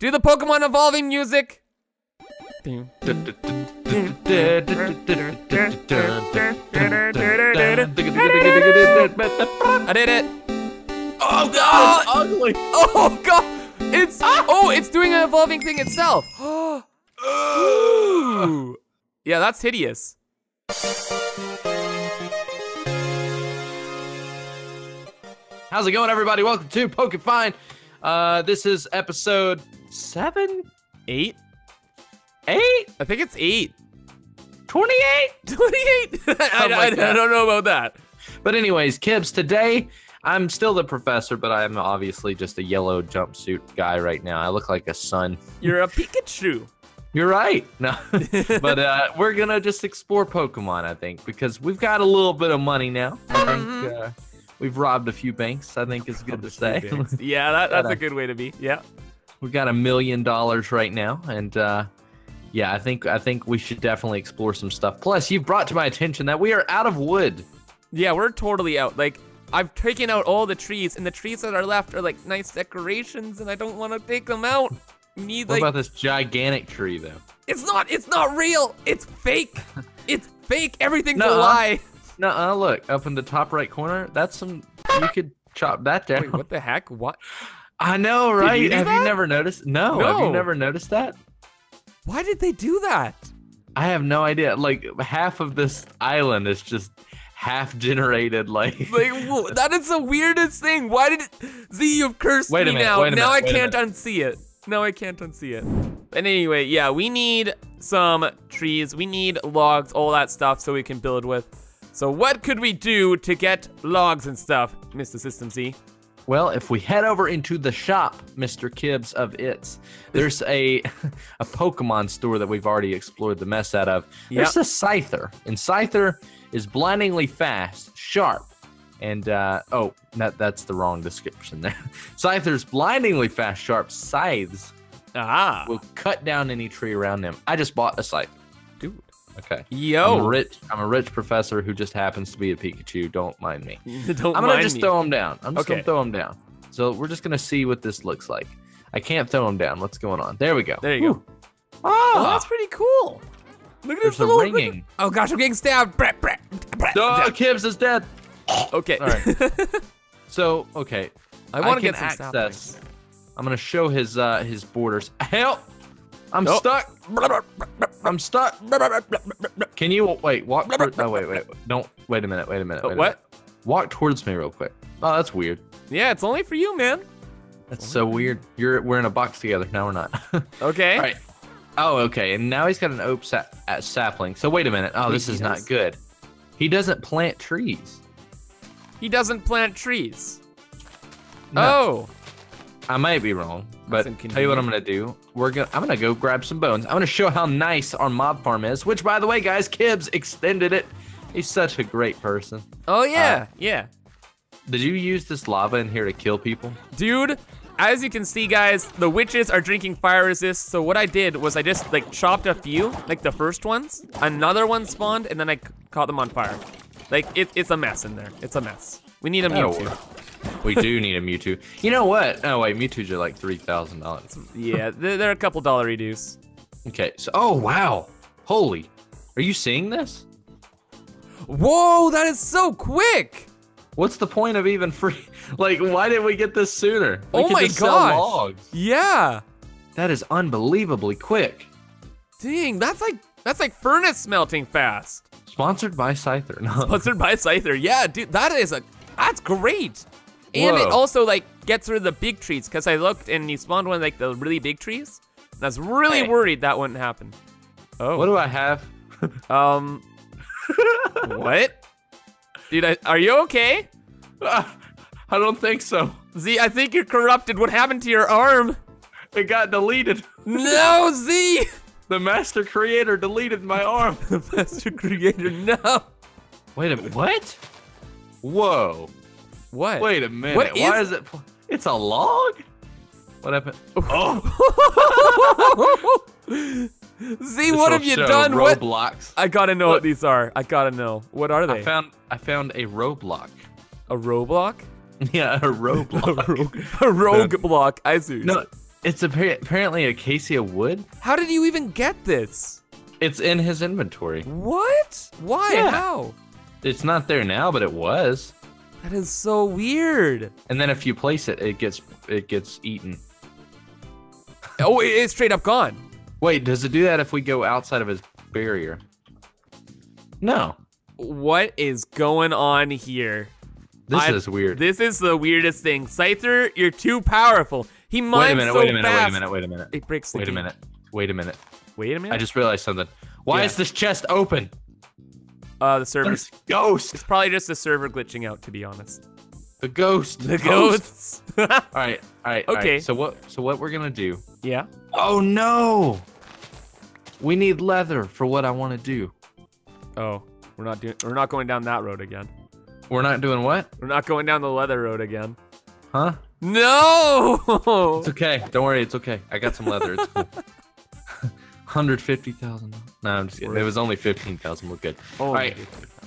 Do the Pokemon evolving music. I did it. Oh god, it's ugly. Oh god. It's oh, it's doing an evolving thing itself. Ooh. Yeah, that's hideous. How's it going, everybody? Welcome to Pokefind. Uh, this is episode seven, Eight? eight, I think it's eight. 28. 28. I, I- I don't know about that. But anyways, Kibbs, today I'm still the professor, but I'm obviously just a yellow jumpsuit guy right now. I look like a sun. You're a Pikachu. You're right. No, but uh, we're gonna just explore Pokemon, I think, because we've got a little bit of money now. I think uh, we've robbed a few banks. I think is good to say. yeah, that, that's a good way to be. Yeah. We've got a million dollars right now, and uh, yeah, I think I think we should definitely explore some stuff. Plus, you've brought to my attention that we are out of wood. Yeah, we're totally out. Like, I've taken out all the trees, and the trees that are left are like nice decorations, and I don't want to take them out. Need What like about this gigantic tree, though? it's not it's not real. It's fake. it's fake. Everything's a Nuh-uh. lie. No, uh, look up in the top right corner. That's some. You could chop that down. Wait, what the heck? What? I know, right? you have that? you never noticed? No, have you never noticed that? Why did they do that? I have no idea. Like half of this island is just half generated. Like, Like whoa, that is the weirdest thing. Why did it... Z? You've cursed Wait me minute, now. now minute, I can't unsee it. Now I can't unsee it. But anyway, yeah, we need some trees. We need logs, all that stuff, so we can build with. So what could we do to get logs and stuff, Mr. SystemZee? Well, if we head over into the shop, Mr. Kibbs of It's, there's a a Pokemon store that we've already explored the mess out of. There's a Scyther, and Scyther is blindingly fast, sharp, and uh, oh, that that's the wrong description there. Scyther's blindingly fast, sharp scythes Ah, will cut down any tree around them. I just bought a scythe. dude. Okay. I'm a Yo. rich. I'm a rich professor who just happens to be a Pikachu. Don't mind me. Don't I'm gonna just me. throw him down. I'm just Okay. gonna throw him down. So we're just gonna see what this looks like. I can't throw him down. What's going on? There we go. There you go. Oh, Oh, that's pretty cool. Look at there's this little. ringing. Oh gosh, I'm getting stabbed. Brat, brat. Oh, Kibbs is dead. Okay. All right. So okay, I want to get some access. I'm gonna show his uh his borders. Help! I'm Oh. stuck. I'm stuck. Can you wait? Walk. Toward, oh wait, wait. Don't. Wait a minute. Wait a minute. Wait a what? minute. Walk towards me real quick. Oh, that's weird. Yeah, it's only for you, man. That's so weird. You're we're in a box together. No, we're not. Okay. All right. Oh, okay. And now he's got an oak sa- uh, sapling. So wait a minute. Oh, this he is not good. He doesn't plant trees. He doesn't plant trees. No. Oh. I might be wrong, but tell you what I'm gonna do. We're gonna I'm gonna go grab some bones. I'm gonna show how nice our mob farm is. Which, by the way, guys, Kibbs extended it. He's such a great person. Oh yeah, Uh, yeah. Did you use this lava in here to kill people? Dude, as you can see, guys, the witches are drinking fire resist. So what I did was I just like chopped a few, like the first ones. Another one spawned, and then I caught them on fire. Like it, it's a mess in there. It's a mess. We need a Oh. We do need a Mewtwo. You know what? Oh wait, Mewtwo's are like three thousand dollars. Yeah, they're, a couple dollar reduce. Okay. So oh wow, holy, are you seeing this? Whoa, that is so quick! What's the point of even free? Like, why didn't we get this sooner? We Oh my just sell gosh. logs. Yeah. That is unbelievably quick. Dang, that's like that's like furnace melting fast. Sponsored by Scyther. No. Sponsored by Scyther. Yeah, dude, that is a that's great. And it also like gets rid of the big trees because I looked and he spawned one of like the really big trees. And I was really Hey. worried that wouldn't happen. Oh, What do I have? um, what? Dude, I, are you okay? I don't think so. Z, I think you're corrupted. What happened to your arm? It got deleted. No, Z! The master creator deleted my arm. The master Creator, no. Wait a minute. What? Whoa. What? Wait a minute. What Why is- is it? It's a log? What happened? Oh. Z, what have you done? What? Roadblocks. I gotta know what Look. these are. I gotta know. What are they? I found I found a roadblock. a Roblox? Yeah, a roadblock. a rogue block. I see. no, It's appa- apparently acacia wood. How did you even get this? It's in his inventory. What? Why? Yeah. How? It's not there now, but it was. That is so weird. And then if you place it, it gets it gets eaten. Oh, it's straight up gone. Wait, does it do that if we go outside of his barrier? No. What is going on here? This I- is weird. This is the weirdest thing. Scyther, you're too powerful. He mines wait a minute, so wait a minute, fast. wait a minute, wait a minute. It breaks the Wait a minute. Wait a minute. Wait a minute. I just realized something. Why Yeah. is this chest open? Uh, the server. There's ghost. It's probably just the server glitching out, to be honest. The ghost. The ghosts. All right, all right. all right. Okay. So what? So what we're gonna do? yeah. Oh no! We need leather for what I want to do. Oh, we're not doing. We're not going down that road again. We're not doing what? We're not going down the leather road again. Huh? No. It's okay. Don't worry. It's okay. I got some leather. It's cool. Hundred fifty thousand. No, I'm just kidding. It was only fifteen thousand. We're good. Oh, All right.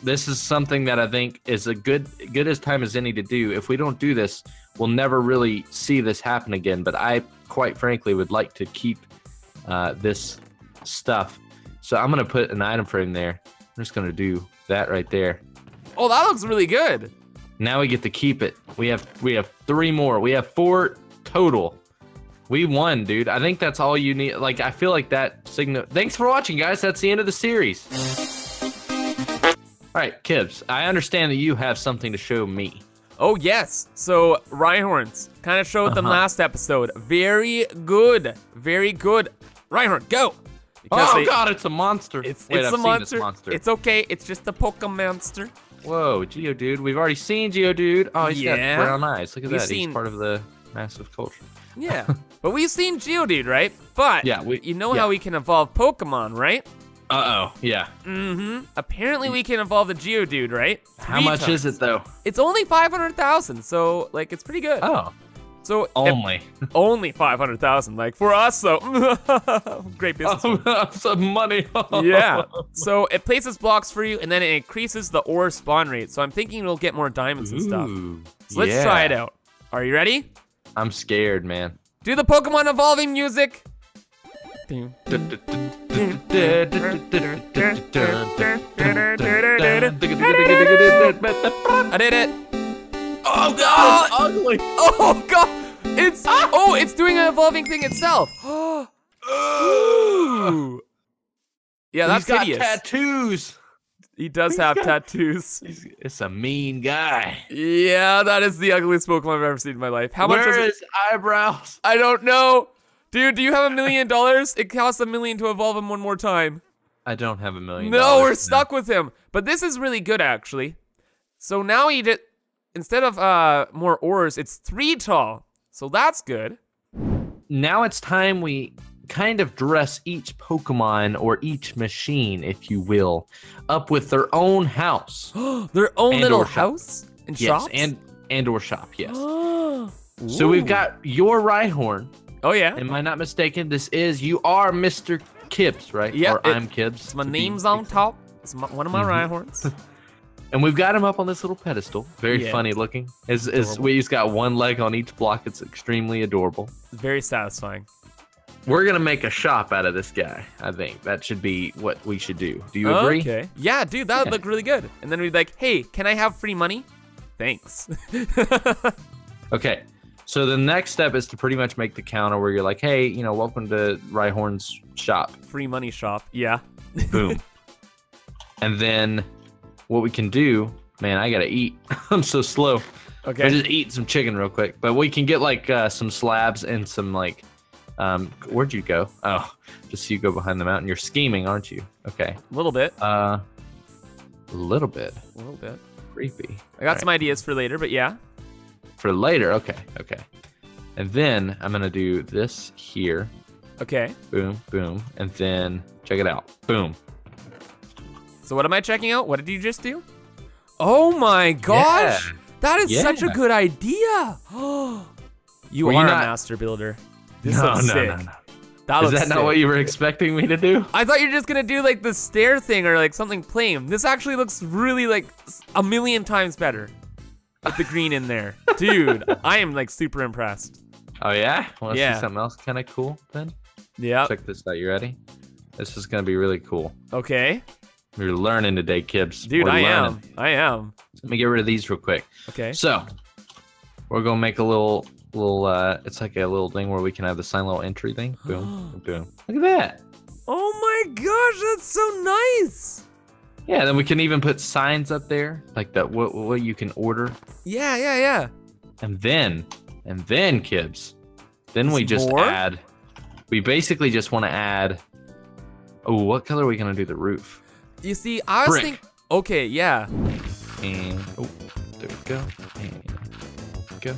This is something that I think is a good, good as time as any to do. If we don't do this, we'll never really see this happen again. But I, quite frankly, would like to keep uh, this stuff. So I'm gonna put an item frame there. I'm just gonna do that right there. Oh, that looks really good. Now we get to keep it. We have we have three more. We have four total. We won, dude. I think that's all you need. Like I feel like that signal. Thanks for watching, guys. That's the end of the series. All right, Kibbs. I understand that you have something to show me. Oh yes. So Rhyhorns kind of showed them Uh-huh. last episode. Very good. Very good. Rhyhorn, go. Because oh they- God, it's a monster. It's Wait, it's I've a monster. Monster. It's okay. It's just a Pokemon monster. Whoa, Geodude. We've already seen Geodude. Oh, he's Yeah. got brown eyes. Look at We've that. seen- He's part of the massive culture. Yeah. but we've seen Geodude, right? But Yeah, we- you know yeah. how we can evolve Pokemon, right? Uh oh. Yeah. Mm-hmm. Apparently we can evolve the Geodude, right? How Three much is it though? It's only 500,000, so like it's pretty good. Oh, so only. only 500,000 like for us though. Great business. Oh, some money. yeah. So it places blocks for you and then it increases the ore spawn rate. So I'm thinking we'll get more diamonds and stuff. So let's try it out. Are you ready? I'm scared, man. Do the Pokemon evolving music. I did it. Oh God, it's ugly. Oh god. It's oh, it's doing an evolving thing itself. Ooh. Yeah, that's He's got hideous. tattoos. He does have tattoos. He's, it's a mean guy. Yeah, that is the ugliest Pokemon I've ever seen in my life. How much Where is it? is eyebrows? I don't know. Dude, do you have a million dollars? It costs a million to evolve him one more time. I don't have a million. No, we're stuck with him. But this is really good, actually. So now he did, instead of uh more ores, it's three tall. So that's good. Now it's time we kind of dress each Pokemon or each machine, if you will, up with their own house. Their own And little house and yes, shops. and and or shop. Yes. so we've got your Rhyhorn. Oh yeah. Am I not mistaken? This is you are Mr. Kibbs, right? Yeah, Or I'm Kibbs. My name's on top. It's my, one of my Mhm. Rhyhorns. And we've got him up on this little pedestal. Very Yeah. funny looking. Is is we- he's got one leg on each block. It's extremely adorable. Very satisfying. We're gonna make a shop out of this guy. I think that should be what we should do. Do you agree? Okay. Yeah, dude, that would Yeah. look really good. And then we'd be like, hey, can I have free money? Thanks. Okay. So the next step is to pretty much make the counter where you're like, hey, you know, welcome to Rhyhorn's shop. free money shop. Yeah. Boom. and then what we can do, man, I gotta eat. I'm so slow. Okay. I just eat some chicken real quick. But we can get like uh, some slabs and some like, um, where'd you go? Oh, just so you go behind the mountain. You're scheming, aren't you? Okay. A little bit. Uh, a little bit A little bit. creepy. I got some ideas for later, but yeah. For later, okay, okay. And then I'm gonna do this here. Okay. Boom, boom, and then check it out. Boom. So what am I checking out? What did you just do? Oh my gosh! Yeah. That is such a good idea. you Were are you a master builder. This no, looks no, sick. no, no. That Is that not what you were expecting me to do? I thought you were just gonna do like the stair thing or like something plain. This actually looks really like a million times better with the green in there, dude. I am like super impressed. Oh yeah? Want to Yeah. see something else kind of cool then? Yeah. Check this out. You ready? This is gonna be really cool. Okay. We're learning today, Kibbs. Dude, We're I learning. am. I am. Let me get rid of these real quick. Okay. So, we're gonna make a little, little. uh It's like a little thing where we can have the sign little entry thing. Boom, boom. Look at that. Oh my gosh, that's so nice. Yeah. Then we can even put signs up there, like that. What what you can order, Yeah, yeah, yeah. and then, and then, Kibbs. Then we just more? add. We basically just want to add. Oh, what color are we gonna do the roof? You see, I was Brick. thinking. Okay, yeah. And oh, there we go. And go.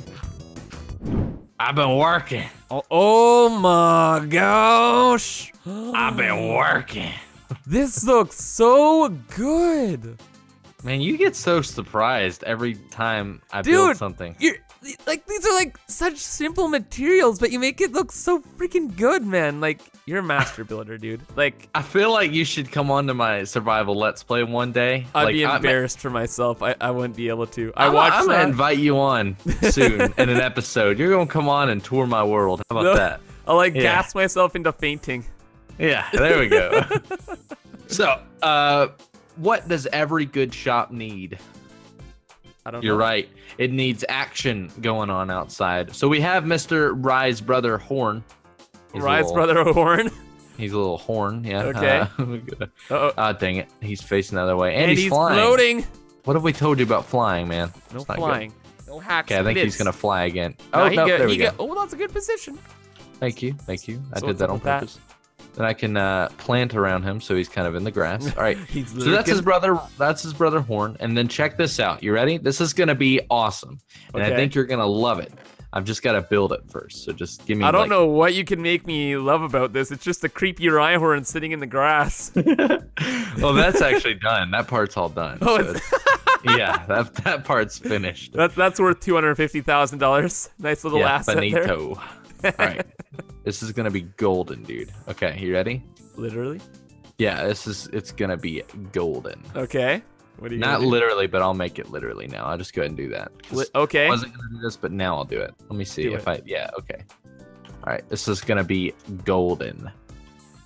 I've been working. Oh, oh my gosh. I've been working. This looks so good. Man, you get so surprised every time I Dude, build something. You're like these are like such simple materials, but you make it look so freaking good, man. Like you're a master builder, dude. Like I feel like you should come on to my survival let's play one day. I'd like, be I- embarrassed for myself. I, I wouldn't be able to. I I'm, watched I'm gonna invite you on soon in an episode. You're gonna come on and tour my world. How about No. that? I'll like Yeah. gas myself into fainting. Yeah, there we go. so, uh, what does every good shop need? I don't You're know. right. It needs action going on outside. So we have Mr. Rye's brother Horn. He's Rise, little- brother Horn. He's a little horn, yeah. Okay. Uh. Ah, dang it. He's facing the other way. And, And, he's, he's flying. floating. What have we told you about flying, man? No It's not good. flying. No hacks. Okay, I think he's gonna fly again. No, Oh, no, get- there he we go. get- oh, that's a good position. Thank you, thank you. I So did that on purpose. that? Then I can uh, plant around him so he's kind of in the grass. All right. So that's his brother. That's his brother Horn. And then check this out. You ready? This is gonna be awesome, and I think you're gonna love it. I've just got to build it first. So just give me. I don't like- know what you can make me love about this. It's just a creepy Rhyhorn sitting in the grass. well, that's actually done. That part's all done. Oh, So it's- yeah, that that part's finished. that's that's worth two hundred fifty thousand dollars. Nice little yeah, asset there. all right, this is gonna be golden, dude. Okay, you ready? Literally. Yeah, this is. It's gonna be golden. Okay. What are you? Not literally, but I'll make it literally now. I'll just go ahead and do that. 'cause Li- okay. I wasn't gonna do this, but now I'll do it. Let me see Do if. I. Yeah. Okay. All right. This is gonna be golden.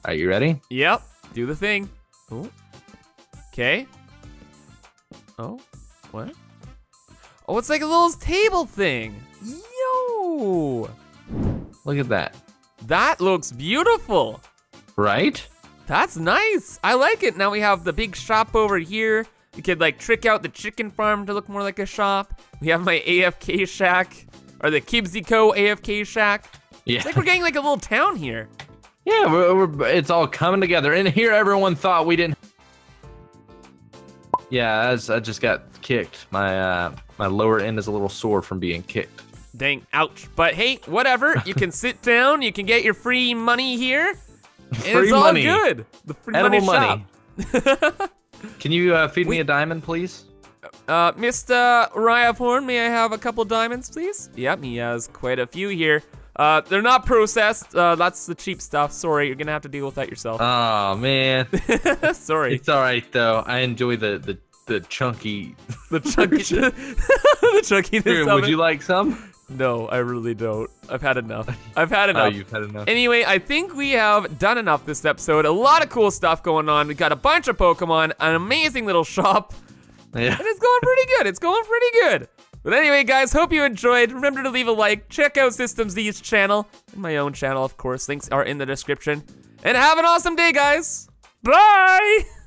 Are you ready? Yep. Do the thing. Okay. Oh. What? Oh, it's like a little table thing. Yo. Look at that. That looks beautiful. Right? That's nice. I like it. Now we have the big shop over here. We could like trick out the chicken farm to look more like a shop. We have my AFK shack or the Kibsy.co AFK shack. Yeah. It's like we're getting like a little town here. Yeah. We're, we're, it's all coming together. And here, everyone thought we didn't. Yeah, as I just got kicked. My uh, my lower end is a little sore from being kicked. Dang, ouch. But hey, whatever. You can sit down. You can get your free money here. Free it's all money. good. The free Edible money, money. shop. Can you uh, feed me a diamond, please? Uh, Mr. Rhyhorn, may I have a couple diamonds, please? Yep, he has quite a few here. Uh, they're not processed. Uh, that's the cheap stuff. Sorry, you're gonna have to deal with that yourself. Oh man, Sorry. it's all right though. I enjoy the the, the chunky. The chunky, the chunkiness Here, would it. you like some? No, I really don't. I've had enough. I've had Oh, enough. you've had enough. Anyway, I think we have done enough this episode. A lot of cool stuff going on. We got a bunch of Pokemon, an amazing little shop, Yeah. and it's going pretty good. It's going pretty good. But anyway, guys, hope you enjoyed. Remember to leave a like. Check out Systems Z's channel and my own channel, of course. Links are in the description. And have an awesome day, guys. Bye.